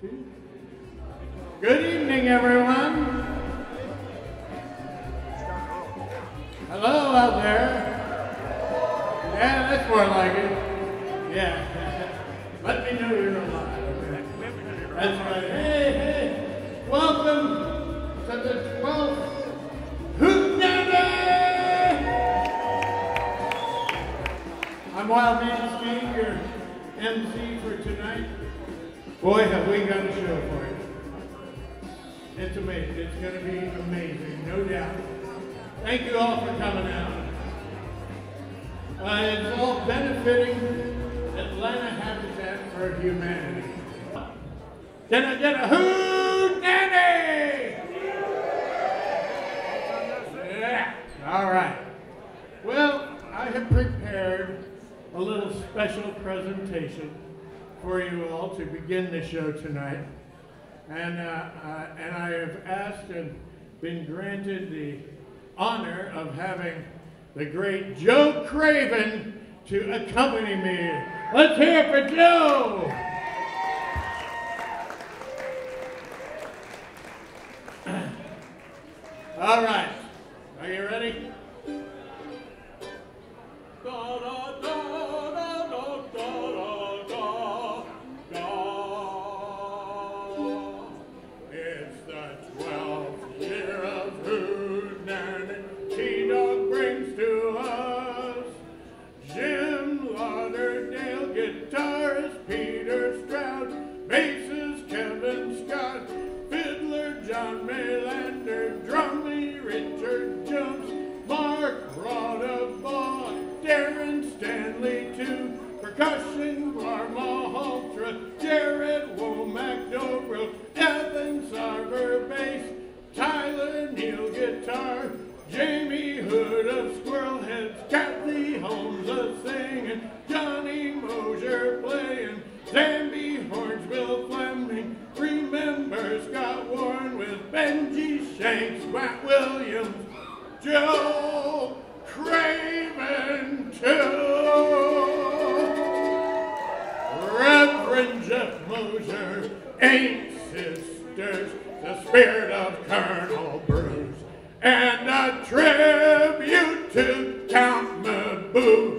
Good evening, everyone. Hello out there. Yeah, that's more like it. Yeah. Let me know you're alive. okay? That's right. Hey, hey. Welcome to the 12th Hootenanny! I'm Wild Man Steve, your MC for tonight. Boy, have we got a show for you. It's amazing. It's going to be amazing, no doubt. Thank you all for coming out. Uh, it's all benefiting Atlanta Habitat for Humanity. Can I get a hoot nanny? Yeah. All right. Well, I have prepared a little special presentation for you all to begin the show tonight. And, uh, uh, and I have asked and been granted the honor of having the great Joe Craven to accompany me. Let's hear it for Joe! All right. Are you ready? John Melander, Drumley, Richard Jones, Mark Rodabaugh, Darren Stanley too, percussion, Marmahaltra, Jared Womack, Dobril, Devin Sarver bass, Tyler Neal guitar, Jamie Hood of Squirrelheads, Kathy Holmes of singing. Matt Williams, Joe Craven, too. Reverend Jeff Moser, eight sisters, the spirit of Colonel Bruce, and a tribute to Count M'Butu.